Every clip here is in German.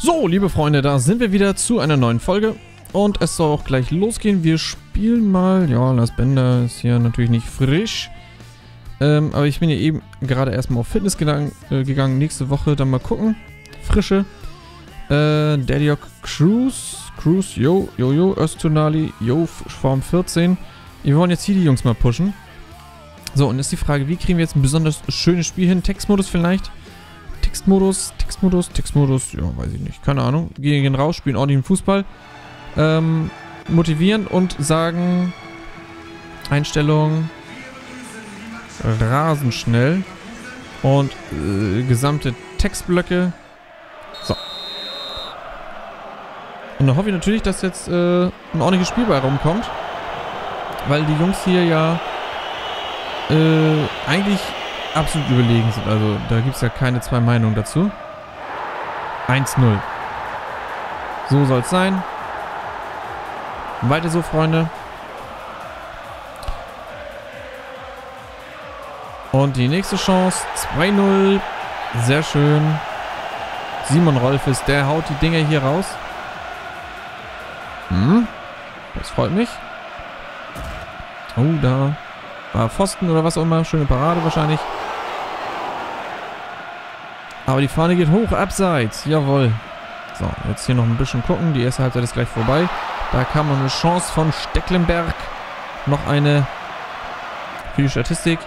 So, liebe Freunde, da sind wir wieder zu einer neuen Folge. Und es soll auch gleich losgehen. Wir spielen mal. Ja, Lars Bender ist hier natürlich nicht frisch. Ähm, aber ich bin ja eben gerade erstmal auf Fitness gegangen, äh, gegangen. Nächste Woche dann mal gucken. Frische. Äh, Daddyok Cruise. Cruise, yo, yo, yo. Östunali, yo, Form 14. Wir wollen jetzt hier die Jungs mal pushen. So, und ist die Frage, wie kriegen wir jetzt ein besonders schönes Spiel hin? Textmodus vielleicht? Textmodus, Textmodus, Textmodus, ja, weiß ich nicht. Keine Ahnung. Gehen raus, spielen ordentlichen Fußball. Ähm, motivieren und sagen Einstellung rasend und äh, gesamte Textblöcke. So. Und dann hoffe ich natürlich, dass jetzt äh, ein ordentliches Spiel bei rumkommt. Weil die Jungs hier ja äh, eigentlich absolut überlegen sind. Also da gibt es ja keine zwei Meinungen dazu. 1-0. So soll es sein. Weiter so, Freunde. Und die nächste Chance. 2-0. Sehr schön. Simon Rolfes, der haut die Dinger hier raus. Hm. Das freut mich. Oh, da war Pfosten oder was auch immer. Schöne Parade wahrscheinlich. Aber die Fahne geht hoch, abseits. Jawohl. So, jetzt hier noch ein bisschen gucken. Die erste Halbzeit ist gleich vorbei. Da kam noch eine Chance von Stecklenberg. Noch eine für die Statistik.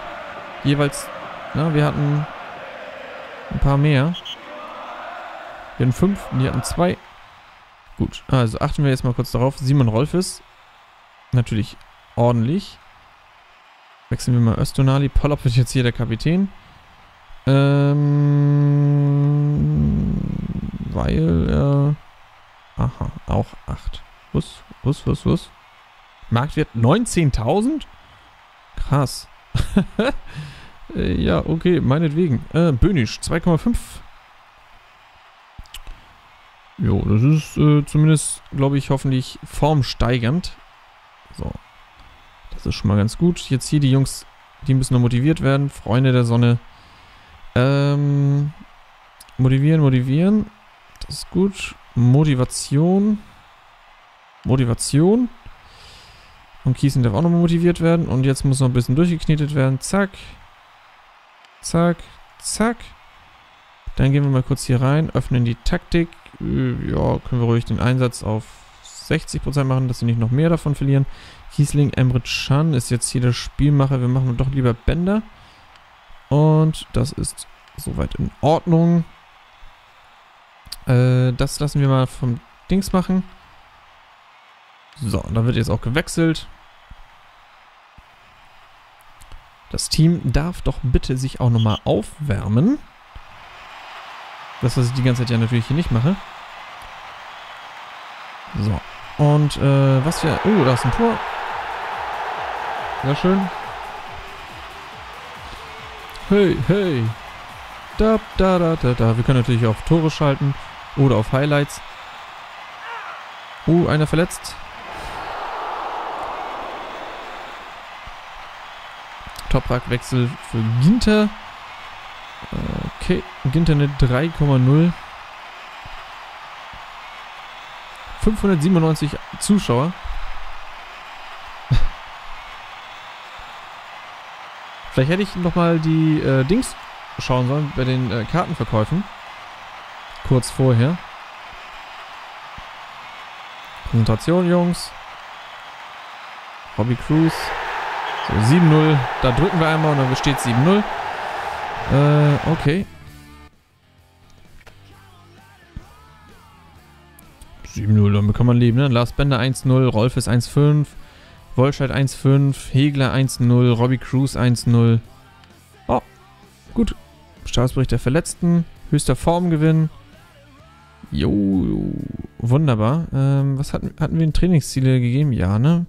Jeweils, na, wir hatten ein paar mehr. Wir hatten fünf und die hatten zwei. Gut, also achten wir jetzt mal kurz darauf. Simon Rolfes. Natürlich ordentlich. Wechseln wir mal Östonali. Pollop wird jetzt hier der Kapitän. Ähm, weil er... aha, auch 8. Was, was, was, was? Marktwert 19.000? Krass. Äh, ja, okay, meinetwegen. Äh, Bönisch, 2,5. Jo, das ist äh, zumindest, glaube ich, hoffentlich formsteigernd. So. Das ist schon mal ganz gut. Jetzt hier die Jungs, die müssen noch motiviert werden. Freunde der Sonne. Ähm, motivieren, motivieren. Das ist gut. Motivation. Motivation. Und Kiesen darf auch nochmal motiviert werden. Und jetzt muss noch ein bisschen durchgeknetet werden. Zack. Zack. Zack. Dann gehen wir mal kurz hier rein. Öffnen die Taktik. Ja, können wir ruhig den Einsatz auf 60% machen, dass sie nicht noch mehr davon verlieren. Kiesling Emre Can ist jetzt hier der Spielmacher. Wir machen doch lieber Bänder. Und das ist soweit in Ordnung. Äh, das lassen wir mal vom Dings machen. So, und dann wird jetzt auch gewechselt. Das Team darf doch bitte sich auch nochmal aufwärmen. Das, was ich die ganze Zeit ja natürlich hier nicht mache. So. Und äh, was wir... Oh, da ist ein Tor. Sehr schön. Hey, hey. Da, da, da, da, da. Wir können natürlich auf Tore schalten oder auf Highlights. Oh, einer verletzt. Toprak-Wechsel für Ginter. Okay, Ginter eine 3,0. 597 Zuschauer. Vielleicht hätte ich nochmal die äh, Dings schauen sollen bei den äh, Kartenverkäufen. Kurz vorher. Präsentation, Jungs. Hobby Cruise. So, 7-0. Da drücken wir einmal und dann steht 7-0. Äh, okay. 7-0, damit kann man leben, ne? Lars Bender 1-0, Rolf ist 1-5. Wolscheid 1-5, Hegler 1-0, Robbie Cruz 1-0. Oh, gut. Staatsbericht der Verletzten, höchster Formgewinn. Jo, wunderbar. Ähm, was hatten, hatten wir in Trainingsziele gegeben? Ja, ne?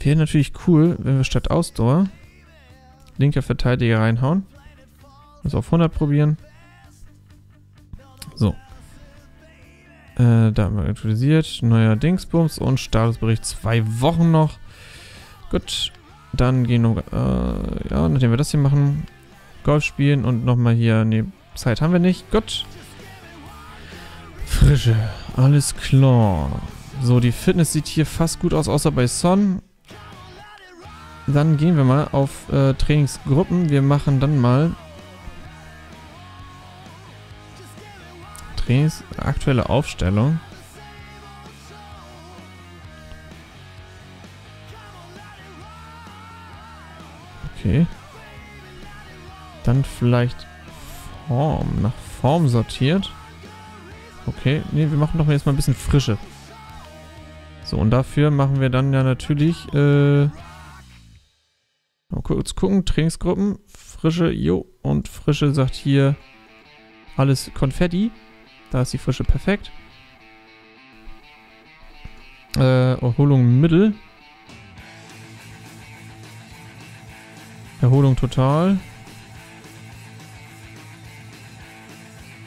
Wäre natürlich cool, wenn wir statt Ausdauer linker Verteidiger reinhauen. Also auf 100 probieren. Äh, da haben wir aktualisiert. Neuer Dingsbums und Statusbericht zwei Wochen noch. Gut, dann gehen wir, äh, ja, nachdem wir das hier machen, Golf spielen und nochmal hier, ne, Zeit haben wir nicht. Gut. Frische. Alles klar. So, die Fitness sieht hier fast gut aus, außer bei Son. Dann gehen wir mal auf äh, Trainingsgruppen. Wir machen dann mal Trainings aktuelle Aufstellung. Okay. Dann vielleicht Form. Nach Form sortiert. Okay. Ne, wir machen doch jetzt mal ein bisschen Frische. So, und dafür machen wir dann ja natürlich, äh... Mal kurz gucken. Trainingsgruppen. Frische, jo. Und Frische sagt hier alles Konfetti. Da ist die Frische perfekt. Äh, Erholung Mittel. Erholung total.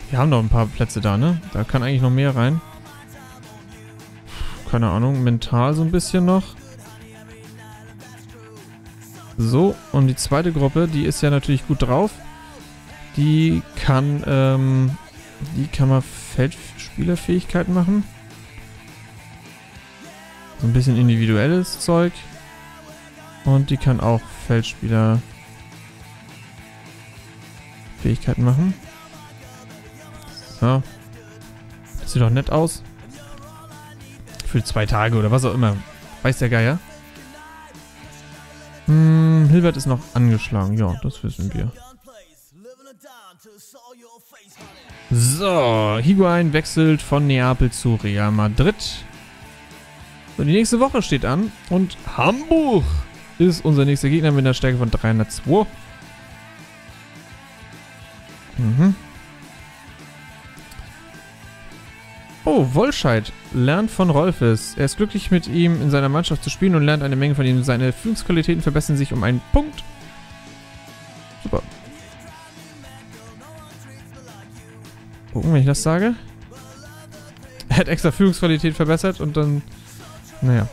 Wir haben noch ein paar Plätze da, ne? Da kann eigentlich noch mehr rein. Keine Ahnung. Mental so ein bisschen noch. So, und die zweite Gruppe, die ist ja natürlich gut drauf. Die kann, ähm, die kann man Feldspielerfähigkeiten machen. So ein bisschen individuelles Zeug. Und die kann auch Feldspieler Fähigkeiten machen. Ja. Das sieht doch nett aus. Für zwei Tage oder was auch immer. Weiß der Geier. Hm, Hilbert ist noch angeschlagen. Ja, das wissen wir. So, Higuain wechselt von Neapel zu Real Madrid. So, die nächste Woche steht an und Hamburg ist unser nächster Gegner mit einer Stärke von 302. Mhm. Oh, Wolscheid lernt von Rolfes. Er ist glücklich mit ihm in seiner Mannschaft zu spielen und lernt eine Menge von ihm. Seine Führungsqualitäten verbessern sich um einen Punkt. Gucken, wenn ich das sage. Er hat extra Führungsqualität verbessert und dann... Naja.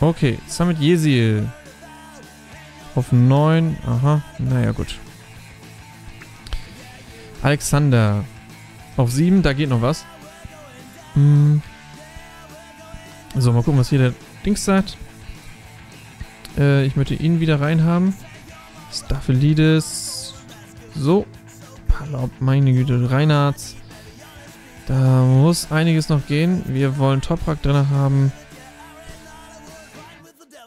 Okay, Summit Yesil. Auf 9. Aha, naja, gut. Alexander. Auf 7, da geht noch was. Hm. So, mal gucken, was hier der Dings sagt. Äh, ich möchte ihn wieder reinhaben. Staphylides. So. Palop, meine Güte, Reinhardt. Da muss einiges noch gehen. Wir wollen Toprak drin haben.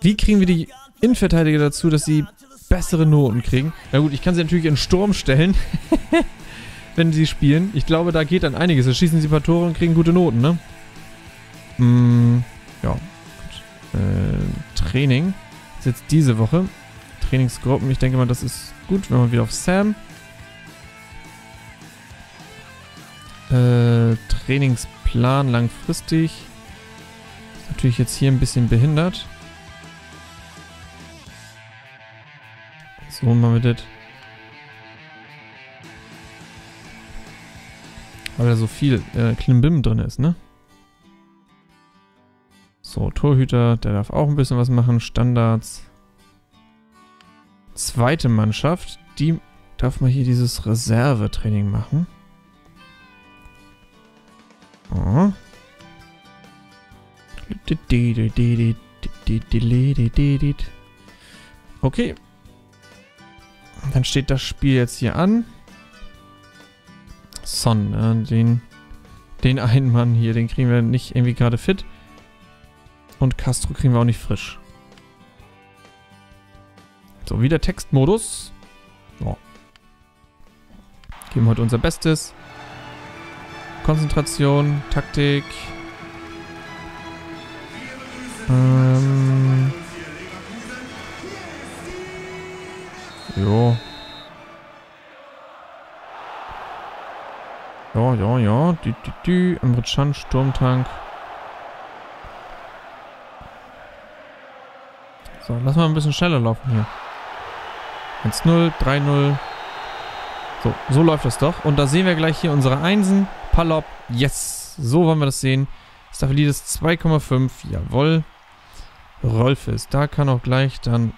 Wie kriegen wir die Innenverteidiger dazu, dass sie bessere Noten kriegen? Na gut, ich kann sie natürlich in Sturm stellen. wenn sie spielen. Ich glaube, da geht dann einiges. Da schießen sie ein paar Tore und kriegen gute Noten, ne? Mm, ja. Äh, Training ist jetzt diese Woche. Trainingsgruppen. Ich denke mal, das ist gut, wenn man wieder auf Sam. Äh, Trainingsplan langfristig. Ist natürlich jetzt hier ein bisschen behindert. So machen wir das. Weil da so viel äh, Klimbim drin ist, ne? So, Torhüter, der darf auch ein bisschen was machen. Standards. Zweite Mannschaft, die darf mal hier dieses Reservetraining machen. Okay. Dann steht das Spiel jetzt hier an. Son, äh, den, den einen Mann hier, den kriegen wir nicht irgendwie gerade fit. Und Castro kriegen wir auch nicht frisch. So, wieder Textmodus. So. Geben heute unser Bestes. Konzentration, Taktik. Ähm. Jo. Ja, ja, ja. Dü, dü, dü. Emre Sturmtank. So, lass mal ein bisschen schneller laufen hier. 1-0, 3-0. So, so läuft das doch. Und da sehen wir gleich hier unsere Einsen. Palop, yes. So wollen wir das sehen. Staphylidis 2,5, jawohl. Rolfes, da kann auch gleich dann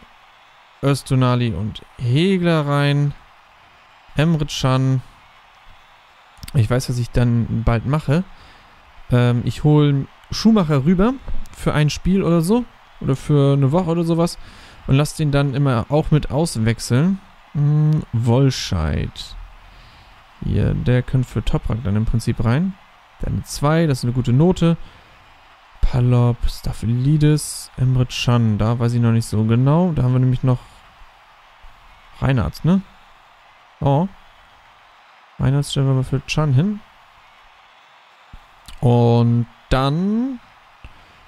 Östunali und Hegler rein. Emre Can. Ich weiß, was ich dann bald mache. Ähm, ich hole Schumacher rüber für ein Spiel oder so. Oder für eine Woche oder sowas. Und lasse den dann immer auch mit auswechseln. Hm, Wollscheid. Hier, der könnte für Toprank dann im Prinzip rein. Der eine 2, das ist eine gute Note. Palop, Staphylidis, Emre Can, da weiß ich noch nicht so genau. Da haben wir nämlich noch Reinhardt, ne? Oh. Reinhardt stellen wir mal für Chan hin. Und dann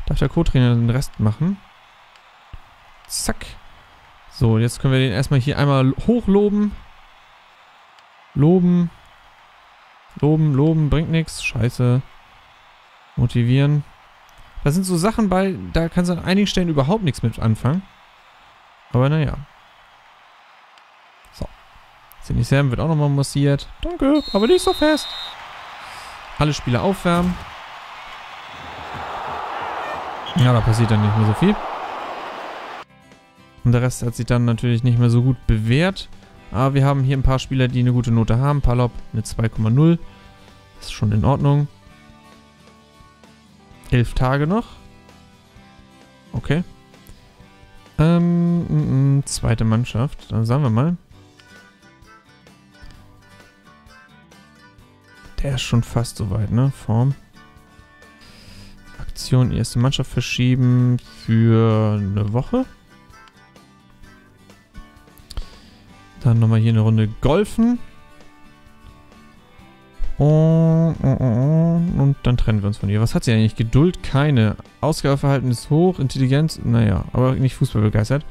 darf der Co-Trainer den Rest machen. Zack. So, jetzt können wir den erstmal hier einmal hochloben. Loben. Loben, loben, bringt nichts. Scheiße. Motivieren. Da sind so Sachen bei, da kannst du an einigen Stellen überhaupt nichts mit anfangen. Aber naja. So. Cindy Sam wird auch nochmal massiert. Danke, aber nicht so fest. Alle Spieler aufwärmen. Ja, da passiert dann nicht mehr so viel. Und der Rest hat sich dann natürlich nicht mehr so gut bewährt. Aber wir haben hier ein paar Spieler, die eine gute Note haben. Palop eine 2,0. Ist schon in Ordnung. Elf Tage noch. Okay. Ähm, m -m, zweite Mannschaft. Dann sagen wir mal. Der ist schon fast soweit, ne? Form. Aktion, erste Mannschaft verschieben für eine Woche. Dann nochmal hier eine Runde golfen. Und dann trennen wir uns von ihr. Was hat sie eigentlich? Geduld? Keine. Ausgabeverhalten ist hoch. Intelligenz? Naja, aber nicht Fußball begeistert.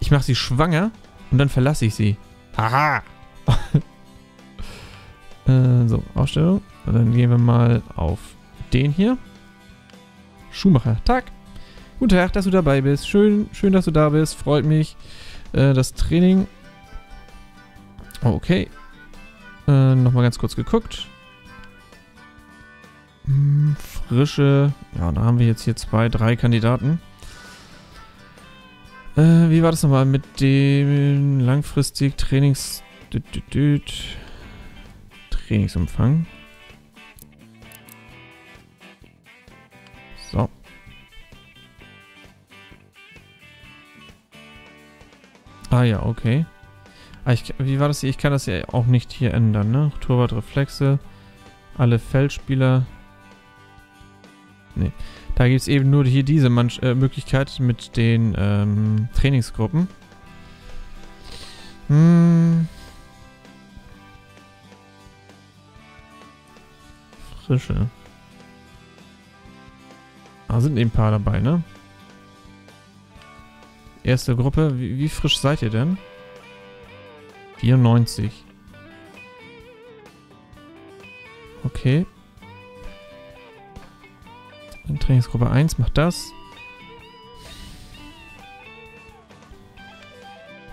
Ich mache sie schwanger und dann verlasse ich sie. Haha! äh, so, Ausstellung. Und dann gehen wir mal auf den hier. Schumacher. Tag. Guten Tag, dass du dabei bist. Schön, schön, dass du da bist. Freut mich. Äh, das Training Okay. Äh, Nochmal ganz kurz geguckt. Hm, frische. Ja, da haben wir jetzt hier zwei, drei Kandidaten. Äh, wie war das nochmal mit dem langfristig Trainings... Trainingsumfang? So. Ah ja, okay. Ah, ich, wie war das hier? Ich kann das ja auch nicht hier ändern, ne? Torwartreflexe. Alle Feldspieler. Ne. Da gibt es eben nur hier diese Manch äh, Möglichkeit mit den ähm, Trainingsgruppen. Hm. Frische. Ah, sind eben ein paar dabei, ne? Erste Gruppe. Wie, wie frisch seid ihr denn? 94. Okay. Trainingsgruppe 1 macht das.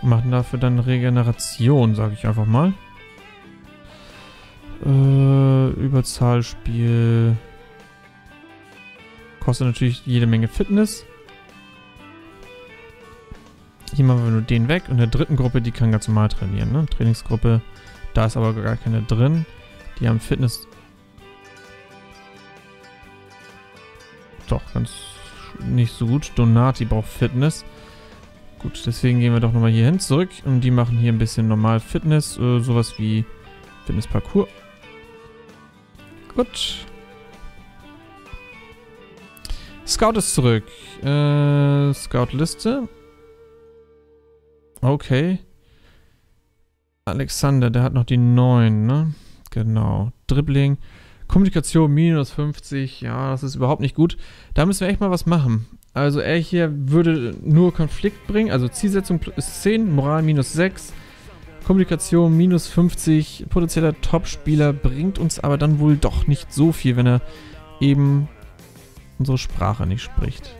Machen dafür dann Regeneration, sage ich einfach mal. Äh, Überzahlspiel. Kostet natürlich jede Menge Fitness. Hier machen wir nur den weg. Und der dritten Gruppe, die kann ganz normal trainieren. Ne? Trainingsgruppe, da ist aber gar keine drin. Die haben Fitness... Doch, ganz nicht so gut. Donati braucht Fitness. Gut, deswegen gehen wir doch nochmal hier hin zurück. Und die machen hier ein bisschen normal Fitness. Äh, sowas wie Fitnessparcours. Gut. Scout ist zurück. Äh, Scout-Liste. Okay. Alexander, der hat noch die 9, ne? Genau. Dribbling. Kommunikation minus 50. Ja, das ist überhaupt nicht gut. Da müssen wir echt mal was machen. Also er hier würde nur Konflikt bringen. Also Zielsetzung ist 10, Moral minus 6. Kommunikation minus 50. Potenzieller Topspieler bringt uns aber dann wohl doch nicht so viel, wenn er eben unsere Sprache nicht spricht.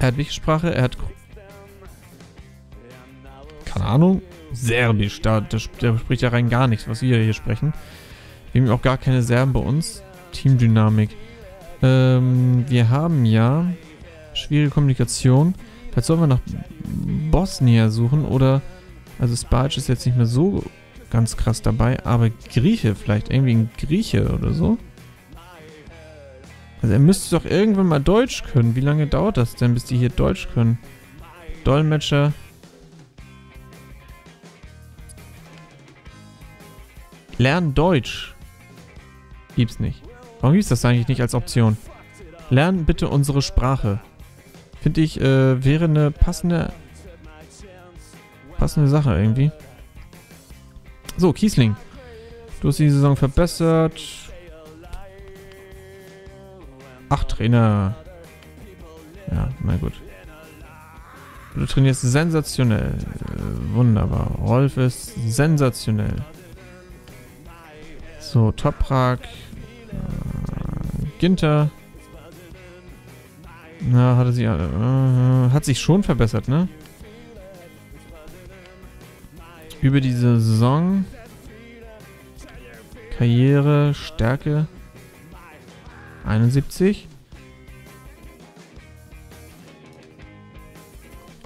Er hat welche Sprache? Er hat keine Ahnung, Serbisch. Da, da, da spricht ja rein gar nichts, was wir hier sprechen. Wir haben auch gar keine Serben bei uns. Teamdynamik. Ähm, wir haben ja schwierige Kommunikation. Vielleicht sollen wir nach Bosnien suchen oder. Also Spac ist jetzt nicht mehr so ganz krass dabei, aber Grieche vielleicht. Irgendwie ein Grieche oder so. Also er müsste doch irgendwann mal Deutsch können. Wie lange dauert das denn, bis die hier Deutsch können? Dolmetscher. Lernen Deutsch. Gibt's nicht. Warum gibt's das eigentlich nicht als Option? Lernen bitte unsere Sprache. Finde ich, äh, wäre eine passende passende Sache irgendwie. So, Kiesling. Du hast die Saison verbessert. Ach, Trainer. Ja, na gut. Du trainierst sensationell. Äh, wunderbar. Rolf ist sensationell. So, Toprak. Äh, Ginter. Na, hat er sich, äh, hat sich schon verbessert, ne? Über diese Saison. Karriere, Stärke. 71.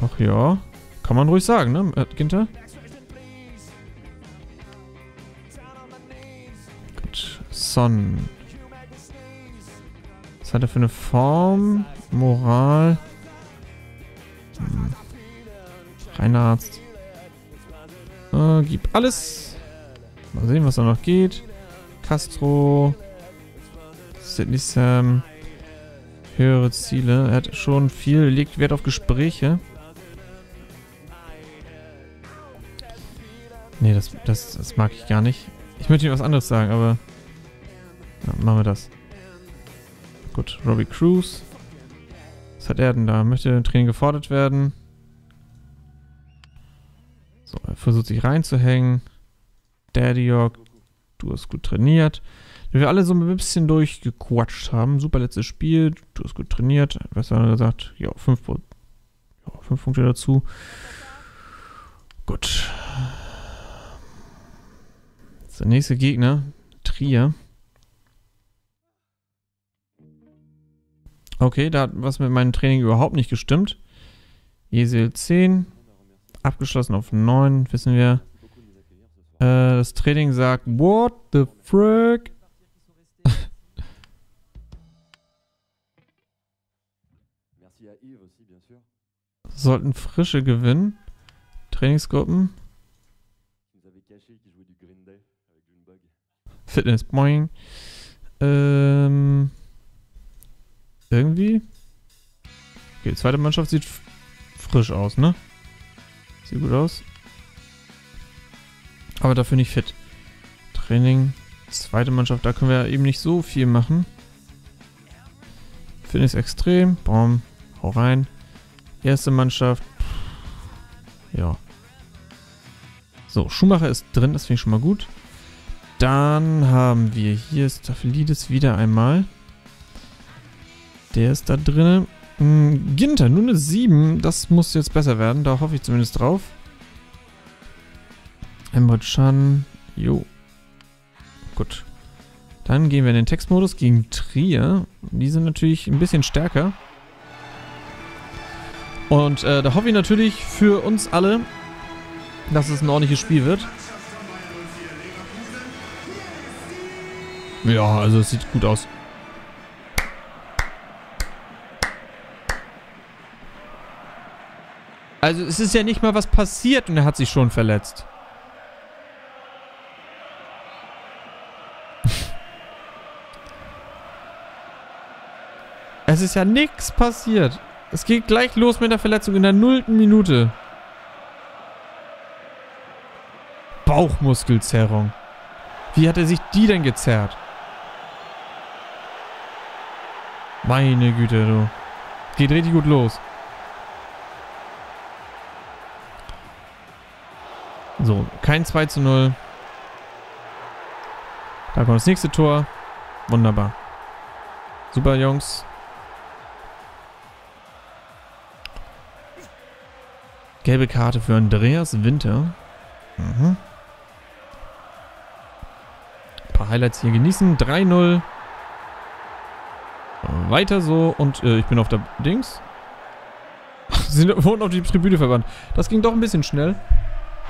Ach ja. Kann man ruhig sagen, ne, äh, Ginter? Son. Was hat er für eine Form? Moral. Hm. Reinarzt. Äh, gib alles. Mal sehen, was da noch geht. Castro. Sidney Sam. Höhere Ziele. Er hat schon viel, legt Wert auf Gespräche. Nee, das, das, das mag ich gar nicht. Ich möchte ihm was anderes sagen, aber... Ja, machen wir das. Gut, Robbie Cruz. Was hat er denn da? Möchte im Training gefordert werden? So, er versucht sich reinzuhängen. Daddy York, du hast gut trainiert. Wir alle so ein bisschen durchgequatscht haben. Super letztes Spiel, du hast gut trainiert. Was hat er gesagt? Ja, fünf, fünf Punkte dazu. Gut. Der nächste Gegner, Trier. Okay, da hat was mit meinem Training überhaupt nicht gestimmt. Jesel 10. Abgeschlossen auf 9, wissen wir. Äh, das Training sagt, what the frick? Sollten frische gewinnen. Trainingsgruppen. Fitness, boing. Ähm. Irgendwie. Okay, zweite Mannschaft sieht frisch aus, ne? Sieht gut aus. Aber dafür nicht fit. Training. Zweite Mannschaft, da können wir eben nicht so viel machen. Fitness extrem. Baum. Hau rein. Erste Mannschaft. Ja. So, Schumacher ist drin, das finde ich schon mal gut. Dann haben wir hier Staphylidis wieder einmal. Der ist da drin. Hm, Ginter, nur eine 7. Das muss jetzt besser werden. Da hoffe ich zumindest drauf. Emre-Chan. Jo. Gut. Dann gehen wir in den Textmodus gegen Trier. Die sind natürlich ein bisschen stärker. Und äh, da hoffe ich natürlich für uns alle, dass es ein ordentliches Spiel wird. Ja, also es sieht gut aus. Also es ist ja nicht mal was passiert und er hat sich schon verletzt. es ist ja nichts passiert. Es geht gleich los mit der Verletzung in der nullten Minute. Bauchmuskelzerrung. Wie hat er sich die denn gezerrt? Meine Güte, du. Geht richtig gut los. So, kein 2 zu 0. Da kommt das nächste Tor. Wunderbar. Super, Jungs. Gelbe Karte für Andreas Winter. Mhm. Ein paar Highlights hier genießen. 3-0. Weiter so und äh, ich bin auf der Dings. Sie wurden auf die Tribüne verbannt. Das ging doch ein bisschen schnell.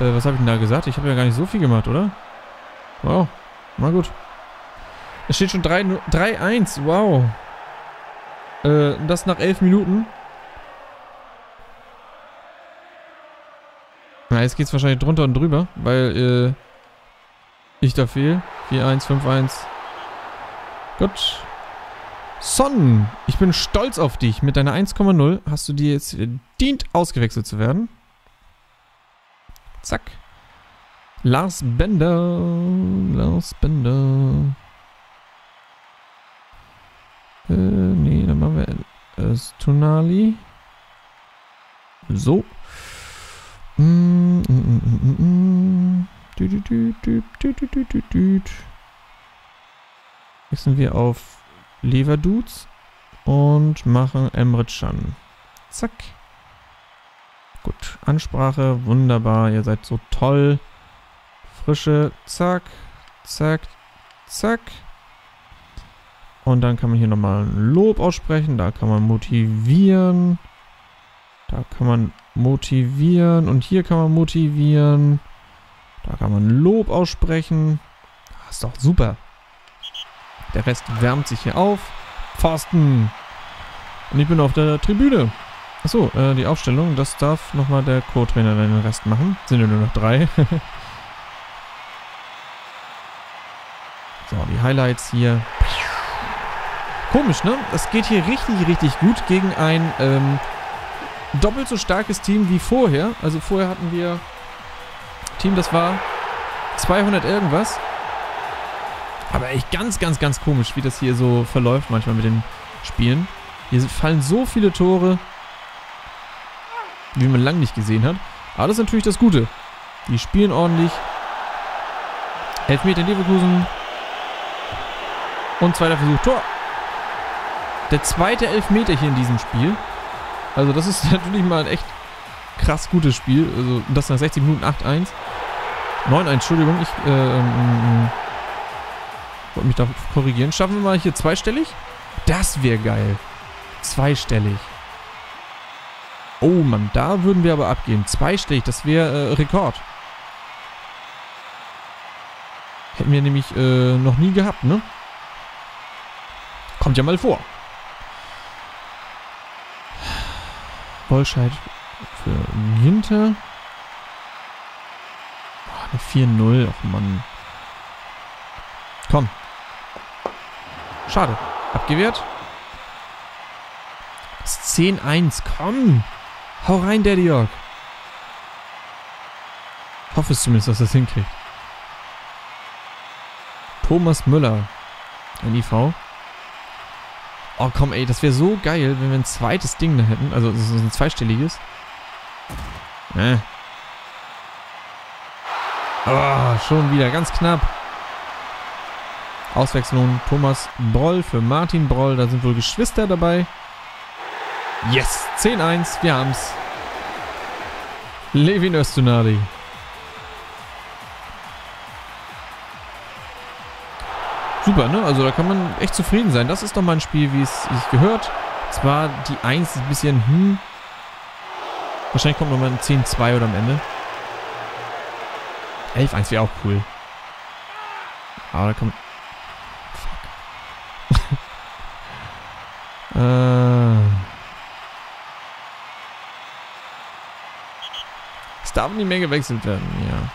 Äh, was habe ich denn da gesagt? Ich habe ja gar nicht so viel gemacht, oder? Wow. Na gut. Es steht schon 3-1. Wow. Äh, das nach elf Minuten. Na, jetzt geht's wahrscheinlich drunter und drüber, weil äh, ich da fehl. 4-1, 5-1. Gut. Son, ich bin stolz auf dich. Mit deiner 1,0 hast du dir jetzt verdient, ausgewechselt zu werden. Zack. Lars Bender. Lars Bender. Äh, nee, dann machen wir es. Tonali. So. Mm, mm, mm, Wechseln wir auf Leverdudes und machen Emre Can. Zack. Gut, Ansprache, wunderbar, ihr seid so toll. Frische, zack, zack, zack. Und dann kann man hier nochmal ein Lob aussprechen, da kann man motivieren. Da kann man motivieren und hier kann man motivieren. Da kann man Lob aussprechen. Das ah, ist doch super. Der Rest wärmt sich hier auf. Pfosten. Und ich bin auf der Tribüne. Achso, äh, die Aufstellung, das darf nochmal der Co-Trainer den Rest machen. Sind ja nur noch drei. so, die Highlights hier. Komisch, ne? Das geht hier richtig, richtig gut gegen ein ähm, doppelt so starkes Team wie vorher. Also vorher hatten wir Team, das war 200 irgendwas. Aber echt ganz, ganz, ganz komisch, wie das hier so verläuft manchmal mit den Spielen. Hier fallen so viele Tore, wie man lange nicht gesehen hat. Aber das ist natürlich das Gute. Die spielen ordentlich. Elfmeter in Leverkusen. Und zweiter Versuch. Tor. Der zweite Elfmeter hier in diesem Spiel. Also das ist natürlich mal ein echt krass gutes Spiel. Also das nach 60 Minuten 8-1. 9-1, Entschuldigung. Ich, äh, ähm, wollte mich da korrigieren. Schaffen wir mal hier zweistellig? Das wäre geil. Zweistellig. Oh Mann, da würden wir aber abgehen. Zweistellig, das wäre äh, Rekord. Hätten wir nämlich äh, noch nie gehabt, ne? Kommt ja mal vor. Wollscheid für Ginter. Oh, eine 4-0. Ach Mann. Komm, Schade. Abgewehrt. Das 10-1. Komm. Hau rein, Daddy York. Hoffe es zumindest, dass er es hinkriegt. Thomas Müller. Ein IV. Oh komm ey, das wäre so geil, wenn wir ein zweites Ding da hätten. Also so ein zweistelliges. Äh. Oh, schon wieder ganz knapp. Auswechslung Thomas Broll für Martin Broll. Da sind wohl Geschwister dabei. Yes, 10-1. Wir haben's. Levin Östunali. Super, ne? Also da kann man echt zufrieden sein. Das ist doch mal ein Spiel, wie es sich gehört. Zwar die 1 ist ein bisschen, hm. Wahrscheinlich kommt nochmal ein 10-2 oder am Ende. 11-1 wäre auch cool. Aber da kommt Äh. Darf nicht mehr gewechselt werden, ja.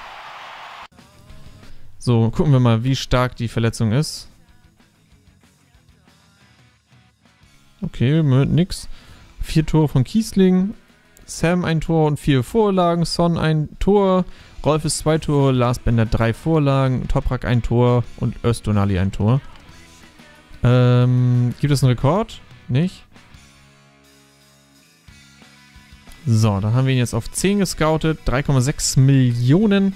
So, gucken wir mal, wie stark die Verletzung ist. Okay, nix. Vier Tore von Kiesling. Sam ein Tor und vier Vorlagen. Son ein Tor. Rolf ist zwei Tore. Lars Bender drei Vorlagen. Toprak ein Tor. Und Östonali ein Tor. Ähm, gibt es einen Rekord? Nicht? So, dann haben wir ihn jetzt auf 10 gescoutet. 3,6 Millionen.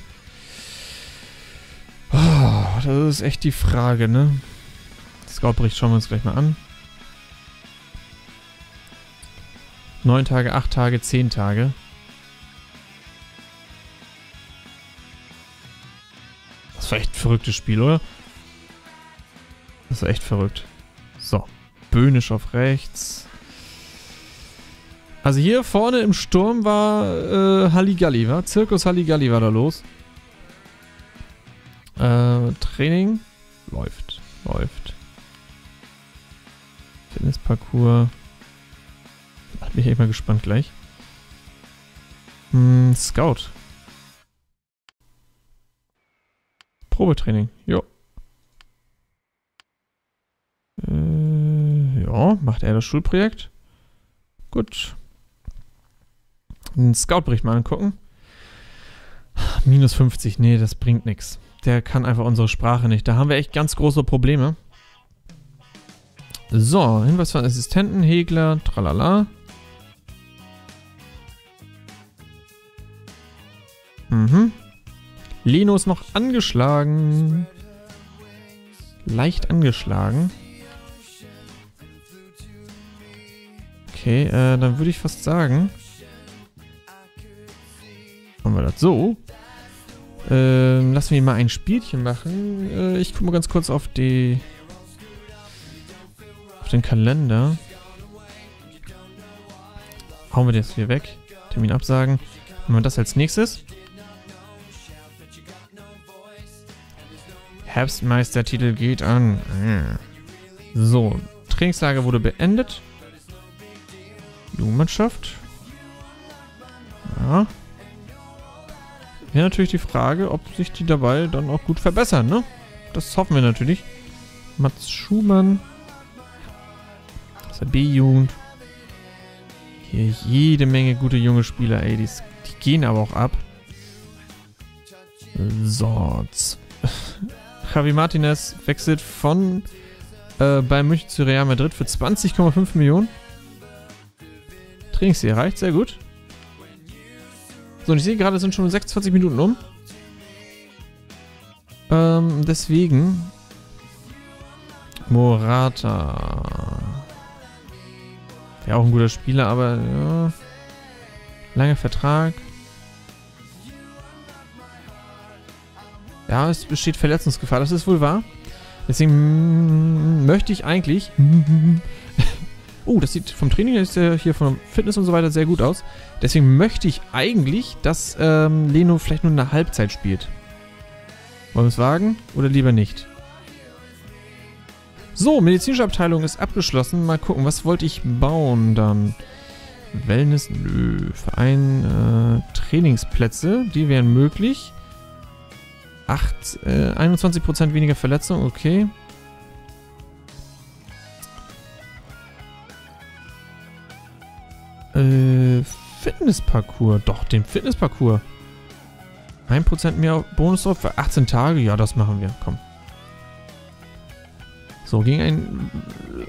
Oh, das ist echt die Frage, ne? Scoutbericht schauen wir uns gleich mal an. 9 Tage, 8 Tage, 10 Tage. Das war echt ein verrücktes Spiel, oder? Das war echt verrückt. So. Böhnisch auf rechts. Also hier vorne im Sturm war äh, Halligalli, war? Zirkus Halligalli war da los. Äh, Training läuft, läuft. Fitnessparcours. Bin ich echt mal gespannt gleich. Hm, Scout. Probetraining. Jo. Äh, ja, macht er das Schulprojekt. Gut. Den Scout-Bericht mal angucken. Minus 50, nee, das bringt nichts. Der kann einfach unsere Sprache nicht. Da haben wir echt ganz große Probleme. So, Hinweis von Assistenten, Hegler, tralala. Mhm. Leno ist noch angeschlagen. Leicht angeschlagen. Okay, äh, dann würde ich fast sagen... Machen wir das so. Ähm, lassen wir mal ein Spielchen machen. Äh, ich gucke mal ganz kurz auf die... Auf den Kalender. Hauen wir das hier weg. Termin absagen. Machen wir das als nächstes. Herbstmeistertitel geht an. So, Trainingslager wurde beendet. Jugendmannschaft. Ja. Wäre natürlich die Frage, ob sich die dabei dann auch gut verbessern, ne? Das hoffen wir natürlich. Mats Schumann. Ist der B-Jugend. Hier jede Menge gute junge Spieler, ey. Die, die gehen aber auch ab. So. Javi Martinez wechselt von äh, Bayern München zu Real Madrid für 20,5 Millionen. Trainingsziel erreicht, sehr gut. So, und ich sehe gerade, es sind schon 26 Minuten um. Ähm, deswegen. Morata. Wäre auch ein guter Spieler, aber ja. Langer Vertrag. Ja, es besteht Verletzungsgefahr, das ist wohl wahr. Deswegen möchte ich eigentlich oh, das sieht vom Training ist ja hier vom Fitness und so weiter sehr gut aus. Deswegen möchte ich eigentlich, dass ähm, Leno vielleicht nur eine Halbzeit spielt. Wollen wir es wagen oder lieber nicht? So, medizinische Abteilung ist abgeschlossen. Mal gucken, was wollte ich bauen dann? Wellness, nö. Verein, äh, Trainingsplätze, die wären möglich. 8, äh, 21% weniger Verletzung, okay. Äh, Fitnessparcours. Doch, den Fitnessparcours. 1% mehr Bonus drauf für 18 Tage. Ja, das machen wir. Komm. So, gegen einen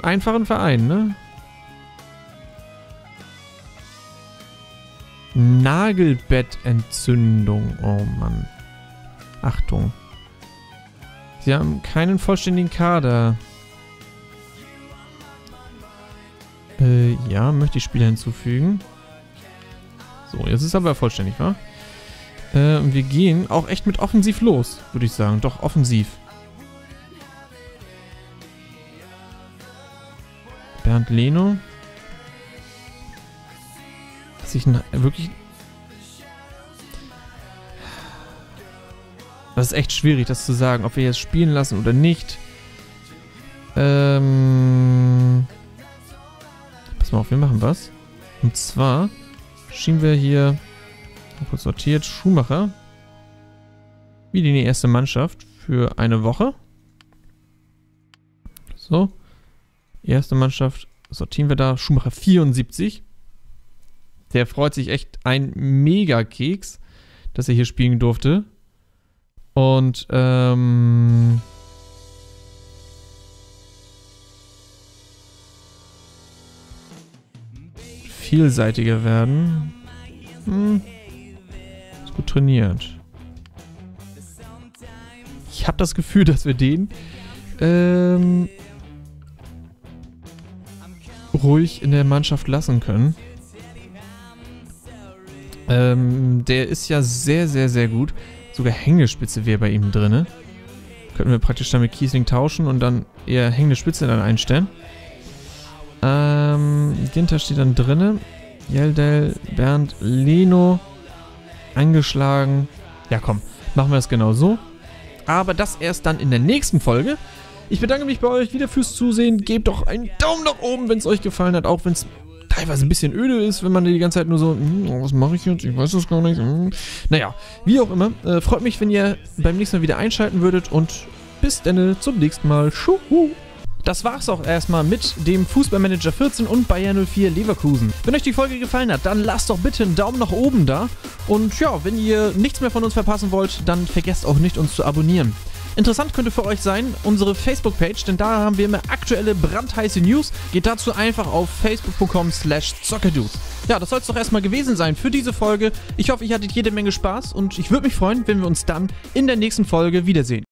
einfachen Verein, ne? Nagelbettentzündung. Oh Mann. Achtung. Sie haben keinen vollständigen Kader. Äh, ja, möchte ich Spieler hinzufügen. So, jetzt ist aber vollständig, wa? Äh, wir gehen auch echt mit offensiv los, würde ich sagen. Doch, offensiv. Bernd Leno. Dass ich wirklich... Das ist echt schwierig, das zu sagen, ob wir jetzt spielen lassen oder nicht. Ähm... Auf, wir machen was. Und zwar schieben wir hier kurz sortiert Schumacher wieder in die erste Mannschaft für eine Woche. So. Erste Mannschaft sortieren wir da. Schumacher 74. Der freut sich echt ein Mega-Keks, dass er hier spielen durfte. Und ähm, vielseitiger werden. Hm. Ist gut trainiert. Ich habe das Gefühl, dass wir den ähm, ruhig in der Mannschaft lassen können. Ähm, der ist ja sehr, sehr, sehr gut. Sogar Hängespitze wäre bei ihm drin. Könnten wir praktisch damit Kiesling tauschen und dann eher hängende Spitze dann einstellen. Ähm, Ginter steht dann drinne. Yeldel, Bernd, Leno. Angeschlagen. Ja, komm. Machen wir das genau so. Aber das erst dann in der nächsten Folge. Ich bedanke mich bei euch wieder fürs Zusehen. Gebt doch einen Daumen nach oben, wenn es euch gefallen hat. Auch wenn es teilweise ein bisschen öde ist, wenn man die ganze Zeit nur so, hm, was mache ich jetzt? Ich weiß das gar nicht. Hm. Naja, wie auch immer. Äh, freut mich, wenn ihr beim nächsten Mal wieder einschalten würdet und bis dann zum nächsten Mal. Schuhu. Das war's auch erstmal mit dem Fußballmanager 14 und Bayern 04 Leverkusen. Wenn euch die Folge gefallen hat, dann lasst doch bitte einen Daumen nach oben da. Und ja, wenn ihr nichts mehr von uns verpassen wollt, dann vergesst auch nicht, uns zu abonnieren. Interessant könnte für euch sein, unsere Facebook-Page, denn da haben wir immer aktuelle brandheiße News. Geht dazu einfach auf facebook.com slash zockerdudes. Ja, das soll es doch erstmal gewesen sein für diese Folge. Ich hoffe, ihr hattet jede Menge Spaß und ich würde mich freuen, wenn wir uns dann in der nächsten Folge wiedersehen.